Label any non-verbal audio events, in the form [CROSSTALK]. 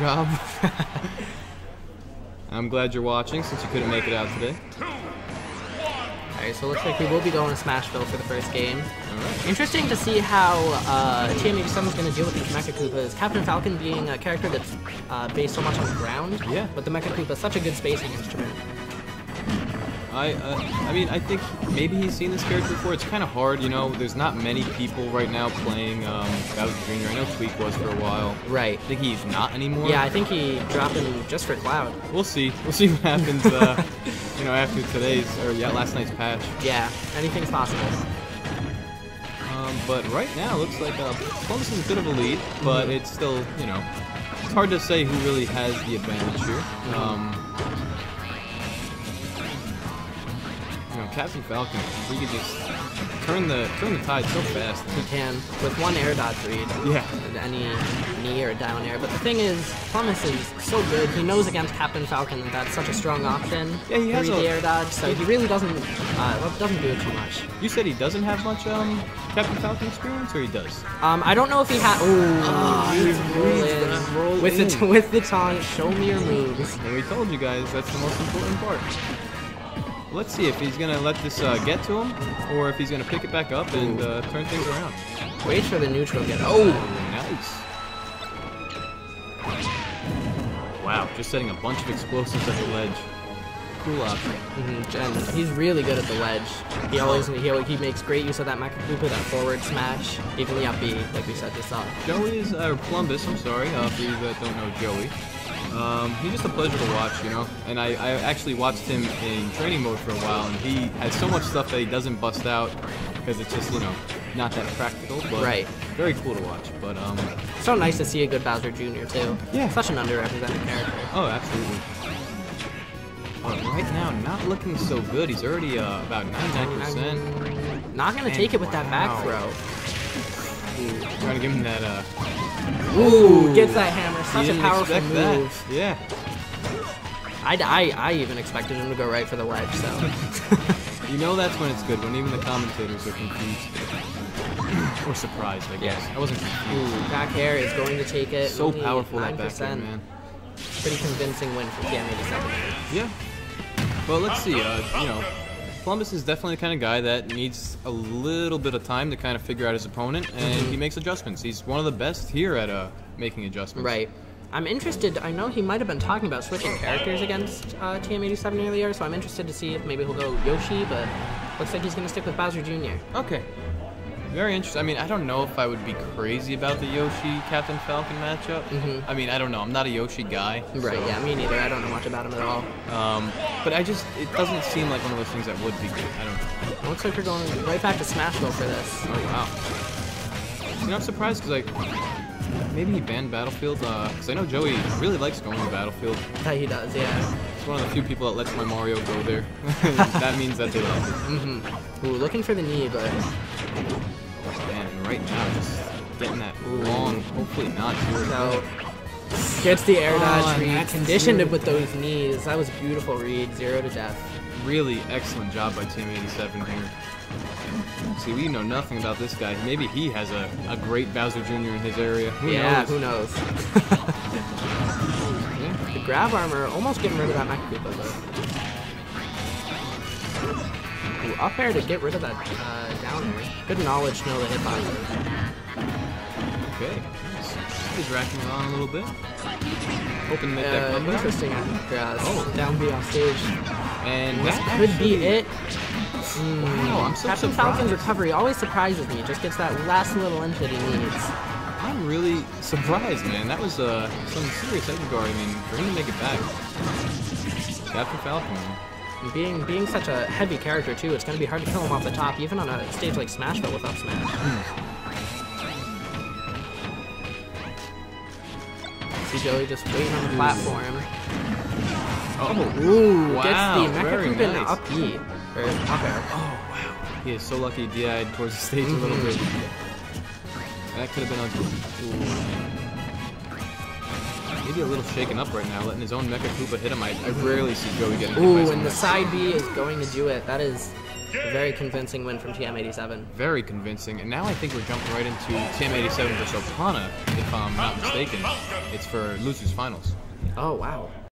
job. [LAUGHS] I'm glad you're watching since you couldn't make it out today. Alright, so it looks like we will be going to Smashville for the first game. Alright. Interesting to see how uh, TM87 is going to deal with these Mecha Koopas. Captain Falcon being a character that's uh, based so much on the ground, Yeah. but the Mecha Koopa is such a good spacing instrument. I, uh, I mean, I think maybe he's seen this character before. It's kind of hard, you know. There's not many people right now playing um, Bowser Jr. I know Tweek was for a while. Right. I think he's not anymore. Yeah, I think he dropped him just for Cloud. We'll see. We'll see what happens. Uh, [LAUGHS] you know, after today's or yeah, last night's patch. Yeah, anything's possible. Um, but right now, it looks like uh, Plumbus is a bit of a lead, but it's still, you know, it's hard to say who really has the advantage here. Um, Captain Falcon, he could just turn the turn the tide so fast. He can, with one air dodge read. Yeah. with Any knee or down air. But the thing is, Plumbus is so good. He knows against Captain Falcon that that's such a strong option. Yeah, he has a- the air dodge, so he really doesn't uh, doesn't do it too much. You said he doesn't have much um, Captain Falcon experience, or he does? Um, I don't know if he had. Oh, he's he's rolling roll with the in. with the taunt. Show me your moves. And we told you guys that's the most important part. Let's see if he's gonna let this uh, get to him, or if he's gonna pick it back up and uh, turn things around. Wait for the neutral get. Oh, nice. Wow, just setting a bunch of explosives at the ledge. Cool option. mhm, and he's really good at the ledge. He always he, he makes great use of that Koopa, that forward smash, even the up B, like we said just saw. Joey is, uh, Plumbus, I'm sorry, uh, for you that don't know Joey. Um, he's just a pleasure to watch, you know. And I, I actually watched him in training mode for a while, and he has so much stuff that he doesn't bust out because it's just, you know, not that practical. But Right. Very cool to watch. But um, So nice to see a good Bowser Jr. too. Yeah. Such an underrepresented character. oh, absolutely. But right now, not looking so good. He's already uh, about 99%. Not gonna take it with that back Wow. throw. Ooh, trying to give him that. Uh, Ooh, gets that hammer. Such a powerful move. that. Yeah. I, I, I even expected him to go right for the ledge, so. [LAUGHS] You know that's when it's good, when even the commentators are confused. or surprised, I guess. Yeah. I wasn't confused. Ooh, back air is going to take it. So powerful that back 9%. end, man. Pretty convincing win for TM87. Yeah. Well, let's see. Uh, you know, Plumbus is definitely the kind of guy that needs a little bit of time to kind of figure out his opponent, and Mm-hmm. he makes adjustments. He's one of the best here at uh, making adjustments. Right. I'm interested. I know he might have been talking about switching characters against uh, TM87 earlier, so I'm interested to see if maybe he'll go Yoshi, but looks like he's going to stick with Bowser Jr. Okay. Very interesting. I mean, I don't know if I would be crazy about the Yoshi Captain Falcon matchup. Mhm. I mean, I don't know. I'm not a Yoshi guy. Right, so- yeah, me neither. I don't know much about him at all. Um, but I just, it doesn't seem like one of those things that would be good. I don't know. Looks like we're going right back to Smashville for this. Oh wow. You know, I'm surprised because like maybe he banned Battlefield because I know Joey really likes going to Battlefield. Yeah, he does, yeah. He's one of the few people that lets my Mario go there. [LAUGHS] [LAUGHS] that means that they love it. Mm-hmm. Ooh, looking for the knee, but Man, right now just getting that long, hopefully not zero. so gets the air Oh, dodge and read, conditioned it with those knees. That was a beautiful read, zero to death. Really excellent job by TM87 here. See, we know nothing about this guy. Maybe he has a, a great Bowser Jr. in his area. Who yeah, knows? who knows? [LAUGHS] The grab armor almost getting rid of that Koopa, but. Ooh, up air to get rid of that uh, down air. Good knowledge to know the hitboxes. Okay. Nice. He's racking on a little bit. Hoping to make that Uh, comeback. interesting after uh, Oh. down B off stage. And This that could be actually- it. Wow, I'm so Captain. Falcon's recovery always surprises me. Just gets that last little inch that he needs. I'm really surprised, man. That was uh, some serious edge guard. I mean, for him to make it back. Captain Falcon. And being being such a heavy character too, it's going to be hard to kill him off the top, even on a stage like Smashville with up smash. See Joey just waiting on the platform. Oh, Ooh, wow, gets the very Mecha Koopa nice. up B. Or up air. Oh, wow. He is so lucky he died towards the stage a little mm-hmm. bit. That could have been ugly. Ooh maybe a little shaken up right now, letting his own Mecha Koopa hit him. I, I rarely see Joey getting hit Ooh, and the side B is going to do it. That is a very convincing win from TM87. Very convincing, and now I think we're jumping right into TM87 versus Opana, if I'm not mistaken. It's for Losers Finals. Oh, wow.